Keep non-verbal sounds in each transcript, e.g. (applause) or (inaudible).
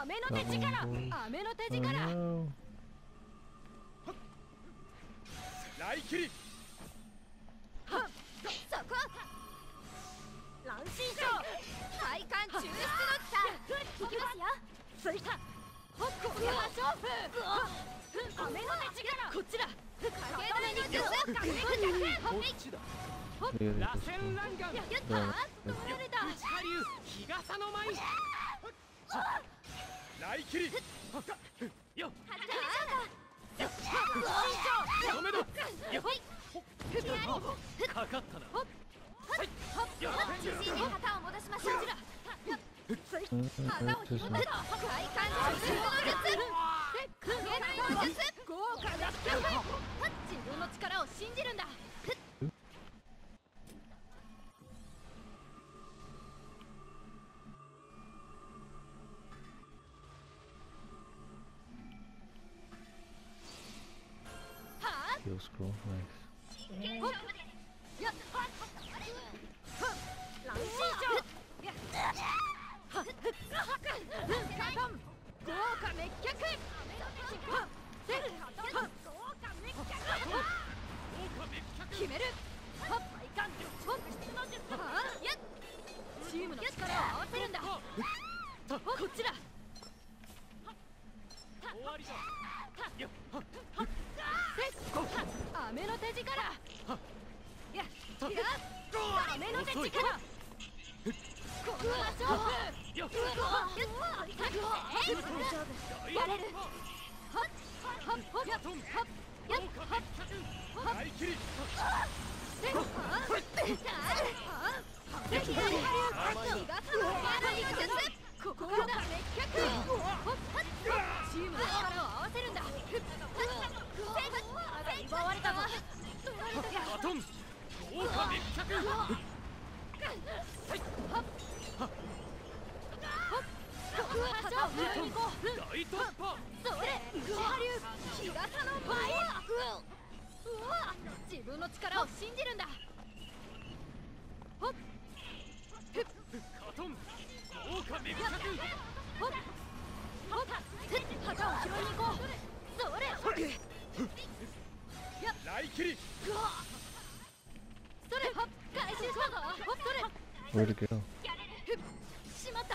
雨の手力.雨の手 Oh 力.来切りはっそこ乱心症。体感抽出のさいきますよ。ついた。ほっこれは勝負。雨の手力。こっちだ。影の肉をかけるほっこっちだ螺旋 one. ランガンやった取られた。内波流日傘の舞来切りよは止めろよほいかかっ。たなほっ。よ自信に旗を戻しましょうつい旗を広げた快感抽出の術影の術豪華な自分の力を信じるんだ Kill scroll. Nice. 雨の手力やや雨の手力この勝負よやれるはっはっほっやっはっはっ来切りここからだ滅却自分の力を信じるんだほっカトン豪華滅却ほっほっ旗を拾いに行こうそれ来切りそ Where'd it go? しまった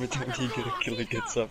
Every time he get a killer gets up.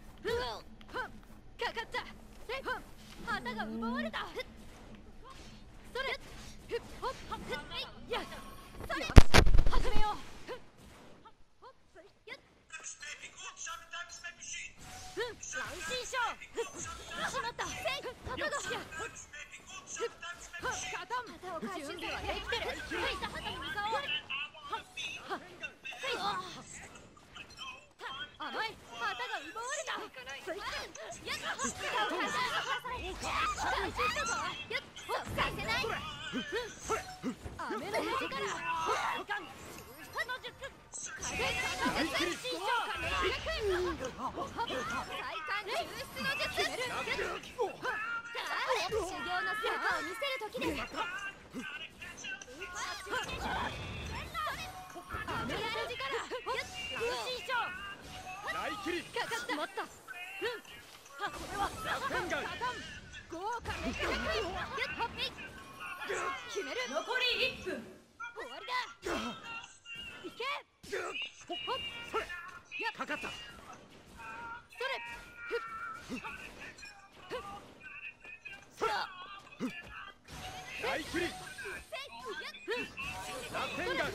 かかった。旗が奪われた。それ。や。それ。始めよう。かかった。もっとうん。天外豪華メガネクイギュッホッピ決める残り1分終わりだいけほっほっそれやかかったそれふっそら大切り打点が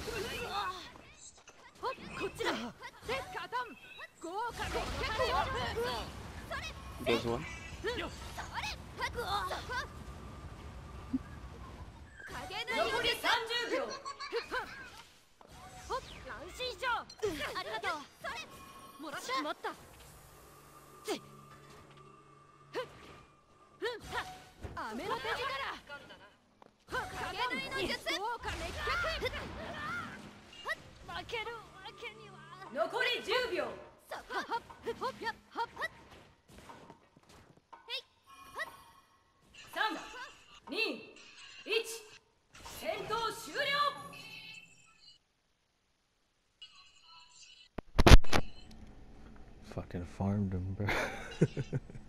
ほっこっちだせっかたん豪華600オープ There's one. Yep. fucking farmed him, bro. (laughs)